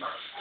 March